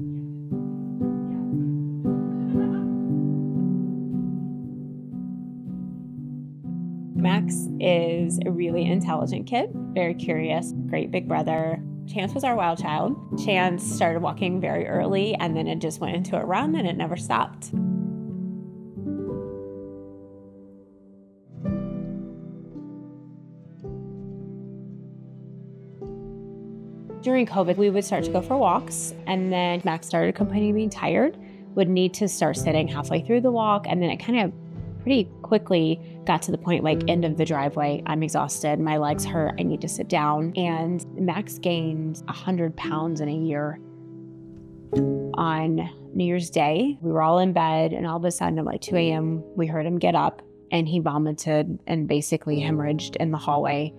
Max is a really intelligent kid, very curious, great big brother. Chance was our wild child. Chance started walking very early and then it just went into a run and it never stopped. During COVID, we would start to go for walks, and then Max started complaining of being tired, would need to start sitting halfway through the walk, and then it kind of pretty quickly got to the point like end of the driveway. I'm exhausted. My legs hurt. I need to sit down. And Max gained 100 pounds in a year. On New Year's Day, we were all in bed, and all of a sudden, at like 2 a.m., we heard him get up and he vomited and basically hemorrhaged in the hallway.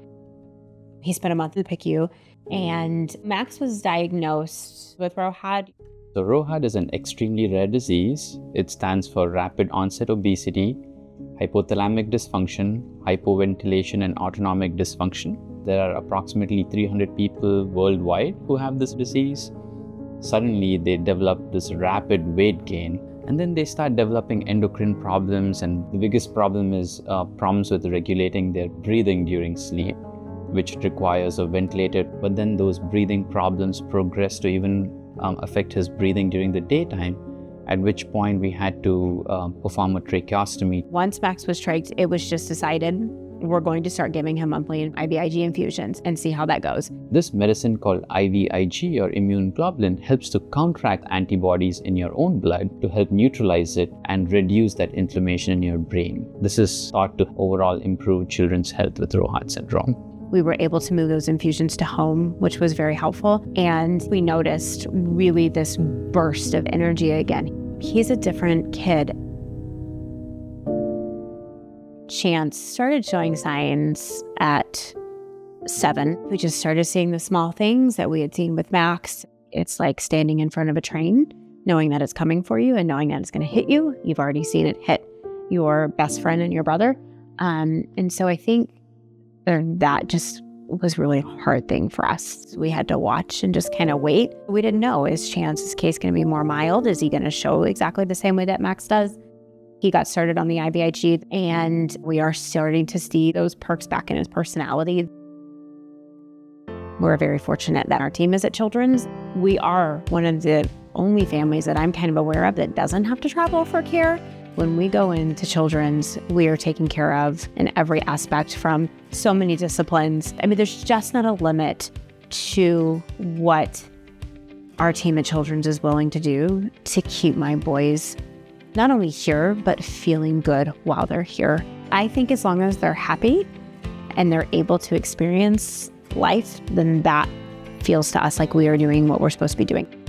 He spent a month in the PICU, and Max was diagnosed with ROHAAD. So, ROHAAD is an extremely rare disease. It stands for rapid onset obesity hypothalamic dysfunction, hypoventilation, and autonomic dysfunction. There are approximately 300 people worldwide who have this disease. Suddenly, they develop this rapid weight gain, and then they start developing endocrine problems. And the biggest problem is uh, problems with regulating their breathing during sleep, which requires a ventilator. But then those breathing problems progress to even um, affect his breathing during the daytime at which point we had to um, perform a tracheostomy. Once Max was trached, it was just decided we're going to start giving him monthly IVIG infusions and see how that goes. This medicine called IVIG or immune globulin helps to counteract antibodies in your own blood to help neutralize it and reduce that inflammation in your brain. This is thought to overall improve children's health with ROHAAD syndrome we were able to move those infusions to home, which was very helpful. And we noticed really this burst of energy again. He's a different kid. Chance started showing signs at seven. We just started seeing the small things that we had seen with Max. It's like standing in front of a train, knowing that it's coming for you and knowing that it's going to hit you. You've already seen it hit your best friend and your brother. Um, and so I think and that just was really a hard thing for us. We had to watch and just kind of wait. We didn't know is Chance's case going to be more mild? Is he going to show exactly the same way that Max does? He got started on the IVIG, and we are starting to see those perks back in his personality. We're very fortunate that our team is at Children's. We are one of the only families that I'm kind of aware of that doesn't have to travel for care. When we go into children's, we are taken care of in every aspect from so many disciplines. I mean, there's just not a limit to what our team at children's is willing to do to keep my boys not only here, but feeling good while they're here. I think as long as they're happy and they're able to experience life, then that feels to us like we are doing what we're supposed to be doing.